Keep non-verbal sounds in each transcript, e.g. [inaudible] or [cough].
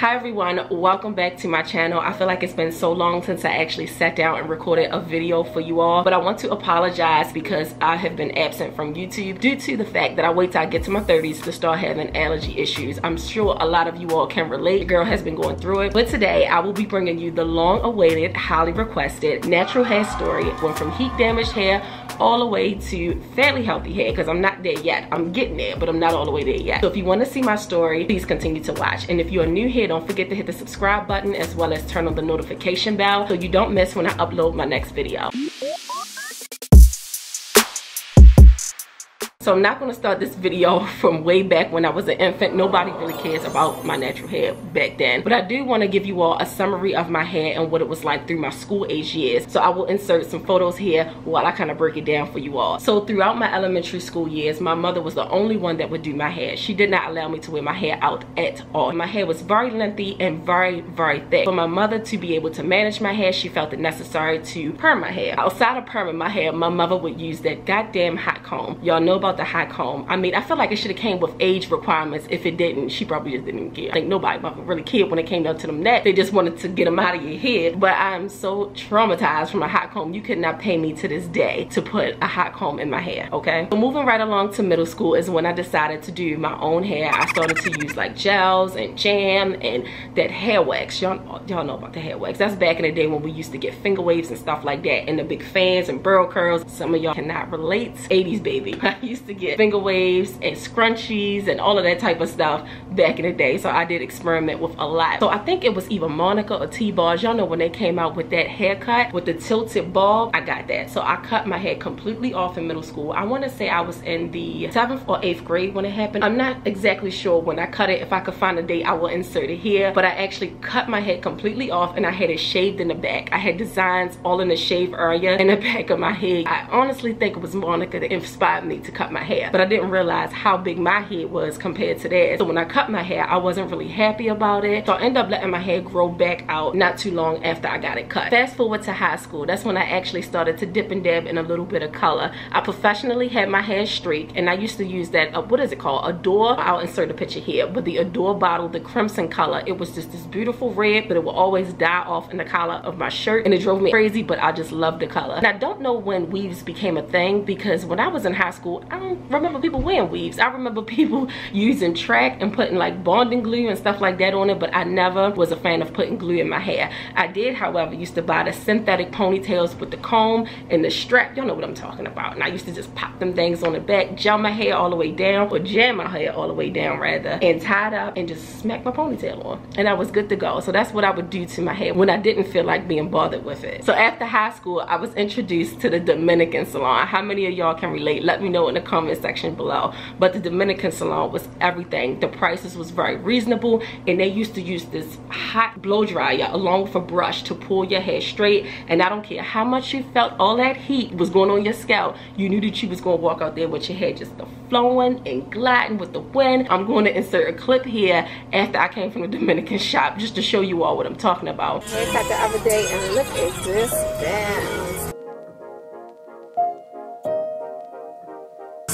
Hi everyone, welcome back to my channel. I feel like it's been so long since I actually sat down and recorded a video for you all, but I want to apologize because I have been absent from YouTube due to the fact that I wait till I get to my 30s to start having allergy issues. I'm sure a lot of you all can relate. The girl has been going through it, but today I will be bringing you the long-awaited, highly requested natural hair story. Went from heat damaged hair all the way to fairly healthy hair because I'm not there yet. I'm getting there, but I'm not all the way there yet. So if you want to see my story, please continue to watch. And if you're new here, don't forget to hit the subscribe button as well as turn on the notification bell so you don't miss when I upload my next video. So I'm not gonna start this video [laughs] from way back when I was an infant. Nobody really cares about my natural hair back then. But I do wanna give you all a summary of my hair and what it was like through my school age years. So I will insert some photos here while I kind of break it down for you all. So throughout my elementary school years, my mother was the only one that would do my hair. She did not allow me to wear my hair out at all. My hair was very lengthy and very, very thick. For my mother to be able to manage my hair, she felt it necessary to perm my hair. Outside of perming my hair, my mother would use that goddamn hot comb. Y'all know about the hot comb. I mean, I feel like it should have came with age requirements. If it didn't, she probably just didn't care. I think nobody really cared when it came down to them neck. They just wanted to get them out of your head. But I'm so traumatized from a hot comb. You could not pay me to this day to put a hot comb in my hair, okay? So moving right along to middle school is when I decided to do my own hair. I started to use like gels and jam and that hair wax. Y'all know about the hair wax. That's back in the day when we used to get finger waves and stuff like that and the big fans and burl curls. Some of y'all cannot relate. 80s baby. [laughs] I used to get finger waves and scrunchies and all of that type of stuff back in the day. So I did experiment with a lot. So I think it was either Monica or T-Boz. Y'all know when they came out with that haircut with the tilted bob, I got that. So I cut my hair completely off in middle school. I want to say I was in the seventh or eighth grade when it happened. I'm not exactly sure when I cut it. If I could find a date, I will insert it here. But I actually cut my head completely off and I had it shaved in the back. I had designs all in the shave area in the [laughs] back of my head. I honestly think it was Monica that inspired me to cut my hair but I didn't realize how big my head was compared to that. So when I cut my hair, I wasn't really happy about it. So I ended up letting my hair grow back out not too long after I got it cut. Fast forward to high school, that's when I actually started to dip and dab in a little bit of color. I professionally had my hair streaked and I used to use that, uh, what is it called? Adore. I'll insert a picture here, but the Adore bottle, the crimson color, it was just this beautiful red, but it would always die off in the collar of my shirt and it drove me crazy, but I just loved the color. And I don't know when weaves became a thing because when I was in high school, I don't remember people wearing weaves. I remember [laughs] people using track and putting like bonding glue and stuff like that on it, but I never was a fan of putting glue in my hair. I did, however, used to buy the synthetic ponytails with the comb and the strap. Y'all know what I'm talking about. And I used to just pop them things on the back, gel my hair all the way down, or jam my hair all the way down rather, and tie it up and just smack my ponytail on. And I was good to go. So that's what I would do to my hair when I didn't feel like being bothered with it. So after high school, I was introduced to the Dominican salon. How many of y'all can relate? Let me know in the comment section below. But the dominican salon was everything. The prices was very reasonable and they used to use this hot blow dryer along with a brush to pull your hair straight. And i don't care how much you felt all that heat was going on your scalp. You knew that you was going to walk out there with your hair just flowing and gliding with the wind. I'm going to insert a clip here after i came from the dominican shop just to show you all what i'm talking about. Haircut the other day and look at this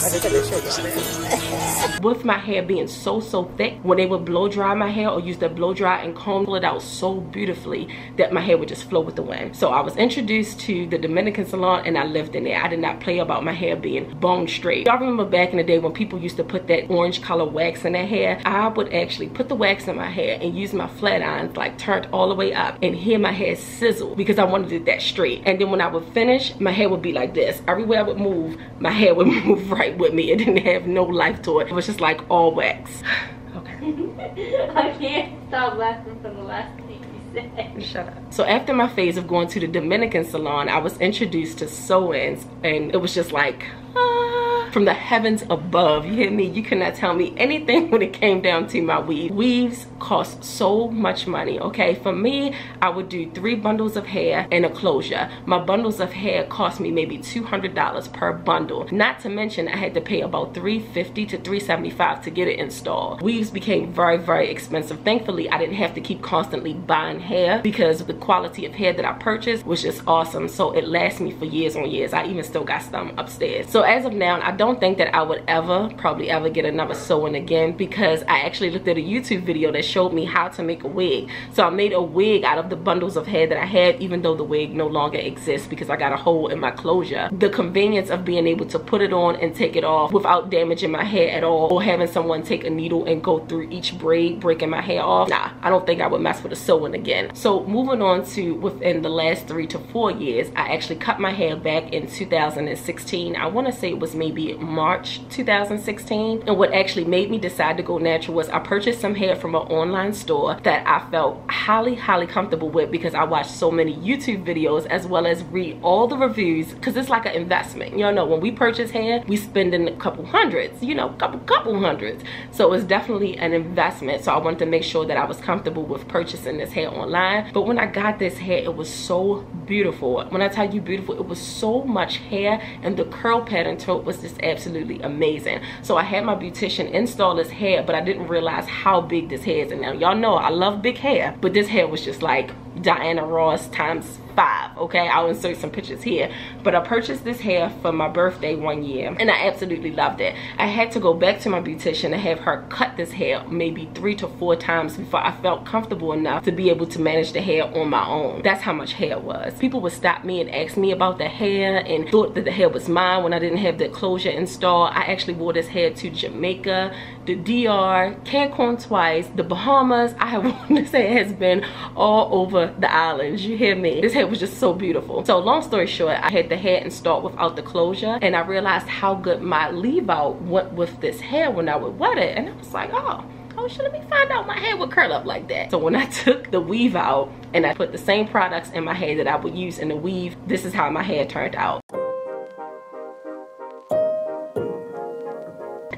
[laughs] With my hair being so, so thick, when they would blow dry my hair or use the blow dry and comb it out so beautifully that my hair would just flow with the wind. So I was introduced to the Dominican salon and I lived in there. I did not play about my hair being bone straight. Y'all remember back in the day when people used to put that orange color wax in their hair? I would actually put the wax in my hair and use my flat irons like turned all the way up and hear my hair sizzle because I wanted it that straight. And then when I would finish, my hair would be like this. Everywhere I would move, my hair would [laughs] move right with me. [laughs] It didn't have no life to it. It was just like all wax. [sighs] okay. [laughs] I can't stop laughing from the last thing you said. Shut up. So after my phase of going to the Dominican salon, I was introduced to sew-ins and it was just like, ah from the heavens above. You hear me? You cannot tell me anything [laughs] when it came down to my weave. Weaves cost so much money, okay? For me, I would do three bundles of hair and a closure. My bundles of hair cost me maybe $200 per bundle. Not to mention I had to pay about 350 to 375 to get it installed. Weaves became very, very expensive. Thankfully, I didn't have to keep constantly buying hair because the quality of hair that I purchased was just awesome. So it lasts me for years on years. I even still got some upstairs. So as of now, I don't think that I would ever, probably ever get another sew-in again because I actually looked at a YouTube video that showed me how to make a wig. So I made a wig out of the bundles of hair that I had even though the wig no longer exists because I got a hole in my closure. The convenience of being able to put it on and take it off without damaging my hair at all or having someone take a needle and go through each braid breaking my hair off. Nah, I don't think I would mess with a sew-in again. So moving on to within the last three to four years, I actually cut my hair back in 2016. I want to say it was maybe March 2016. And what actually made me decide to go natural was I purchased some hair from an online store that I felt highly, highly comfortable with because I watched so many YouTube videos as well as read all the reviews because it's like an investment. You know, when we purchase hair, we spend in a couple hundreds, you know, couple, couple hundreds. So it's definitely an investment. So I wanted to make sure that I was comfortable with purchasing this hair online. But when I got this hair, it was so beautiful. When I tell you beautiful, it was so much hair and the curl pattern to it was just absolutely amazing. So I had my beautician install this hair, but I didn't realize how big this hair is. And now y'all know I love big hair, but this hair was just like Diana Ross times five okay i'll insert some pictures here but i purchased this hair for my birthday one year and i absolutely loved it i had to go back to my beautician and have her cut this hair maybe three to four times before i felt comfortable enough to be able to manage the hair on my own that's how much hair was people would stop me and ask me about the hair and thought that the hair was mine when i didn't have the closure installed i actually wore this hair to jamaica the DR, Cancun twice, the Bahamas. I have worn [laughs] this hair has been all over the islands. You hear me? This hair was just so beautiful. So long story short, I had the hair installed without the closure and I realized how good my leave out went with this hair when I would wet it. And I was like, oh, oh should let me find out my hair would curl up like that. So when I [laughs] took the weave out and I put the same products in my hair that I would use in the weave, this is how my hair turned out.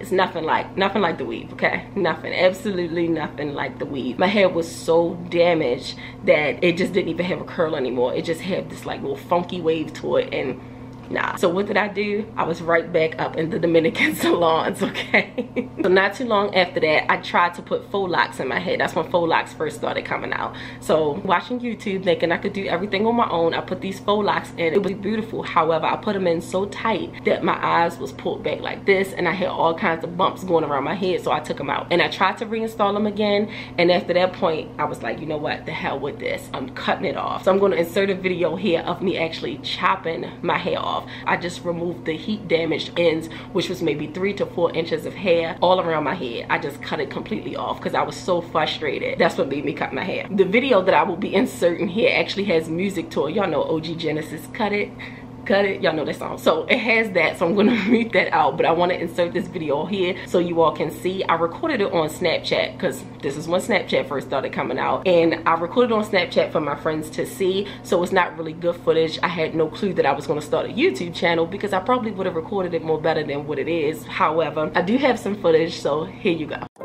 It's nothing like nothing like the weave okay? Nothing absolutely nothing like the weave. My hair was so damaged that it just didn't even have a curl anymore. It just had this like little funky wave to it and nah. So what did i do? I was right back up in the dominican [laughs] salons okay? So not too long after that i tried to put faux locks in my head. That's when faux locks first started coming out. So watching youtube thinking i could do everything on my own i put these faux locks in. It was beautiful. However i put them in so tight that my eyes was pulled back like this and i had all kinds of bumps going around my head so i took them out. And i tried to reinstall them again and after that point i was like you know what? The hell with this. I'm cutting it off. So i'm going to insert a video here of me actually chopping my hair off off. I just removed the heat damaged ends, which was maybe three to four inches of hair all around my head. I just cut it completely off because I was so frustrated. That's what made me cut my hair. The video that I will be inserting here actually has music to it. Y'all know O.T. Genasis cut it cut it. Y'all know that song. So it has that so i'm gonna [laughs] read that out but i want to insert this video here so you all can see. I recorded it on snapchat because this is when snapchat first started coming out and i recorded on snapchat for my friends to see so it's not really good footage. I had no clue that i was going to start a youtube channel because i probably would have recorded it more better than what it is. However i do have some footage so here you go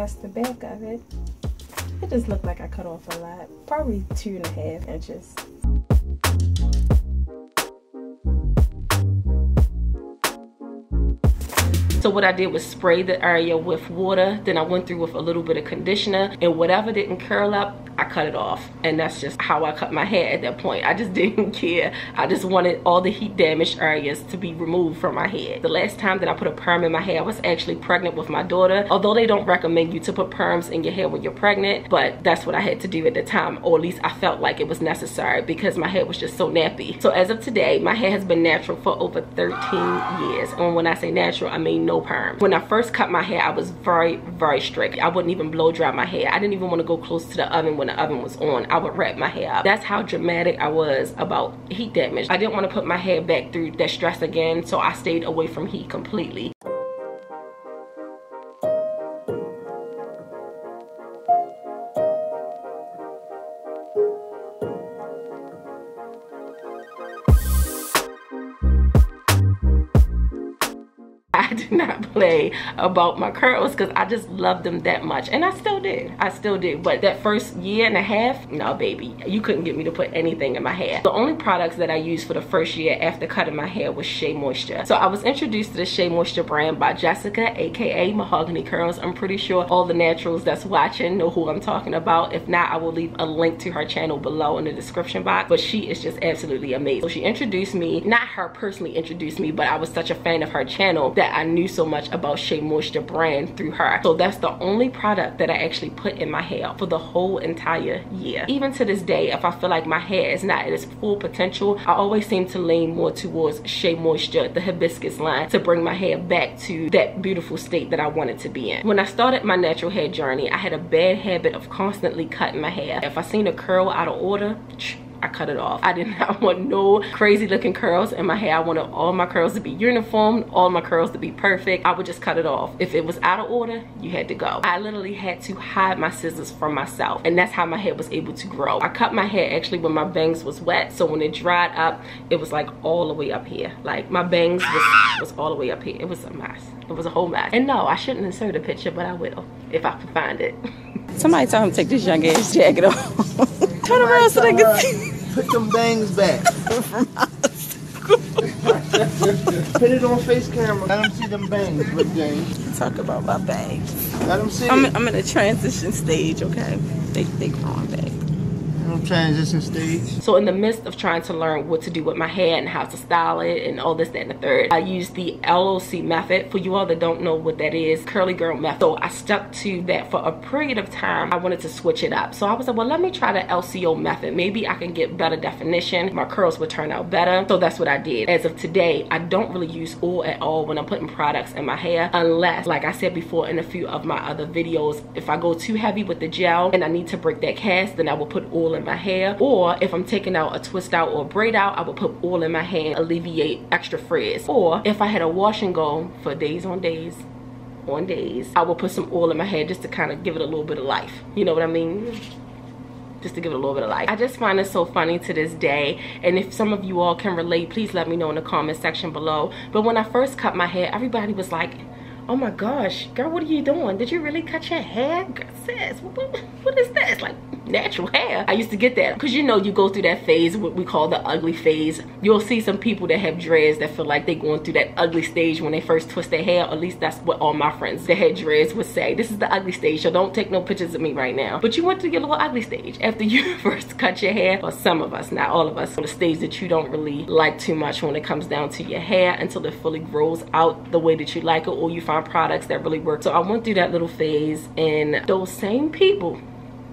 That's the back of it. It just looked like I cut off a lot. Probably two and a half inches. So what I did was spray the area with water. Then I went through with a little bit of conditioner and whatever didn't curl up, I cut it off. And that's just how I cut my hair at that point. I just [laughs] didn't care. I just wanted all the heat damaged areas to be removed from my head. The last time that I put a perm in my hair, I was actually pregnant with my daughter. Although they don't recommend you to put perms in your hair when you're pregnant, but that's what I had to do at the time. Or at least I felt like it was necessary because my hair was just so nappy. So as of today, my hair has been natural for over 13 years. And when I say natural, I mean no perm. When I first cut my hair, I was very, very strict. I wouldn't even blow dry my hair. I didn't even want to go close to the oven when the oven was on. I would wrap my hair up. That's how dramatic I was about heat damage. I didn't want to put my hair back through that stress again, so I stayed away from heat completely. I did not play about my curls because I just love them that much. And I still did. I still did. But that first year and a half, no baby, you couldn't get me to put anything in my hair. The only products that I used for the first year after cutting my hair was Shea Moisture. So I was introduced to the Shea Moisture brand by Jessica, aka Mahogany Curls. I'm pretty sure all the naturals that's watching know who I'm talking about. If not, I will leave a link to her channel below in the description box. But she is just absolutely amazing. So she introduced me, not her personally introduced me, but I was such a fan of her channel that I knew so much about Shea Moisture brand through her. So that's the only product that I actually put in my hair for the whole entire year. Even to this day, if I feel like my hair is not at its full potential, I always seem to lean more towards Shea Moisture, the hibiscus line, to bring my hair back to that beautiful state that I wanted to be in. When I started my natural hair journey, I had a bad habit of constantly cutting my hair. If I seen a curl out of order, [tsk] I cut it off. I did [laughs] not want no crazy looking curls in my hair. I wanted all my curls to be uniform, all my curls to be perfect. I would just cut it off. If it was out of order, you had to go. I literally had to hide my scissors from myself. And that's how my hair was able to grow. I cut my hair actually when my bangs was wet. So when it dried up, it was like all the way up here. Like my bangs was, was all the way up here. It was a mess. It was a whole mess. And no, I shouldn't insert a picture, but I will if I can find it. [laughs] Somebody tell him to take this young ass jacket off. [laughs] Turn around so they can see. Put them bangs back. Put it on face camera. Let them see them bangs, Rick James. Talk about my bangs. Let them see. I'm, I'm in a transition stage, okay? They, they growing back transition stage. So in the midst of trying to learn what to do with my hair and how to style it and all this, that, and the third, I used the LOC method. For you all that don't know what that is, curly girl method. So I stuck to that for a period of time. I wanted to switch it up. So I was like, well, let me try the LCO method. Maybe I can get better definition. My curls would turn out better. So that's what I did. As of today, I don't really use oil at all when I'm putting products in my hair unless, like I said before in a few of my other videos, if I go too heavy with the gel and I need to break that cast, then I will put oil in my hair or if I'm taking out a twist out or braid out I would put oil in my hair alleviate extra frizz or if I had a wash and go for days on days on days I will put some oil in my hair just to kind of give it a little bit of life you know what I mean just to give it a little bit of life. I just find it so funny to this day. And if some of you all can relate, please let me know in the comment section below. But when I first cut my hair, everybody was like, oh my gosh, girl, what are you doing? Did you really cut your hair? Girl, sis, what, what is this? Like, natural hair. I used to get that because you know you go through that phase what we call the ugly phase. You'll see some people that have dreads that feel like they're going through that ugly stage when they first twist their hair. At least that's what all my friends that had dreads would say. This is the ugly stage, so don't take no pictures of me right now. But you went through your little ugly stage after [laughs] you first cut your hair. Or some of us, not all of us, on the stage that you don't really like too much when it comes down to your hair until it fully grows out the way that you like it or you find products that really work. So I went through that little phase and those same people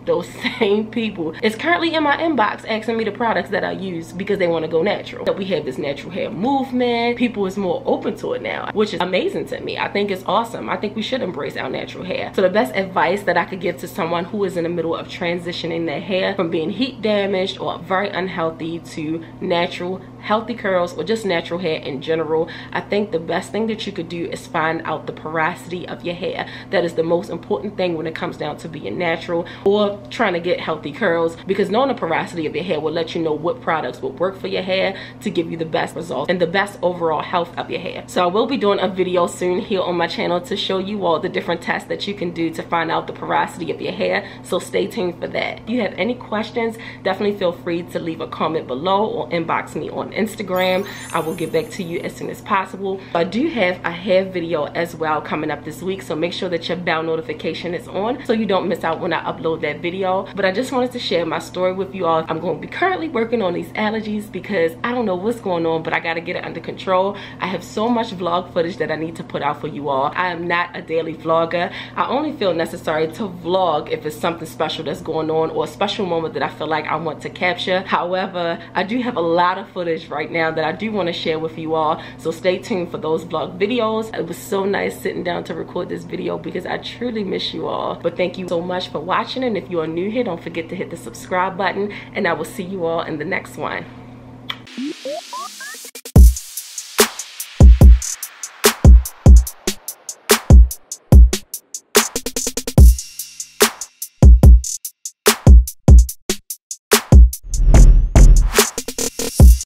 those [laughs] same people is currently in my inbox asking me the products that I use because they want to go natural. That we have this natural hair movement. People is more open to it now, which is amazing to me. I think it's awesome. I think we should embrace our natural hair. So the best advice that I could give to someone who is in the middle of transitioning their hair from being heat damaged or very unhealthy to natural healthy curls or just natural hair in general i think the best thing that you could do is find out the porosity of your hair. That is the most important thing when it comes down to being natural or trying to get healthy curls because knowing the porosity of your hair will let you know what products will work for your hair to give you the best results and the best overall health of your hair. So i will be doing a video soon here on my channel to show you all the different tests that you can do to find out the porosity of your hair. So stay tuned for that. If you have any questions definitely feel free to leave a comment below or inbox me on Instagram. I will get back to you as soon as possible. I do have a hair video as well coming up this week, so make sure that your bell notification is on so you don't miss out when I upload that video. But I just wanted to share my story with you all. I'm going to be currently working on these allergies because I don't know what's going on, but I got to get it under control. I have so much vlog footage that I need to put out for you all. I am not a daily vlogger. I only feel necessary to vlog if it's something special that's going on or a special moment that I feel like I want to capture. However, I do have a lot of footage right now that I do want to share with you all. So stay tuned for those vlog videos. It was so nice sitting down to record this video because I truly miss you all. But thank you so much for watching. And if you are new here, don't forget to hit the subscribe button. And I will see you all in the next one.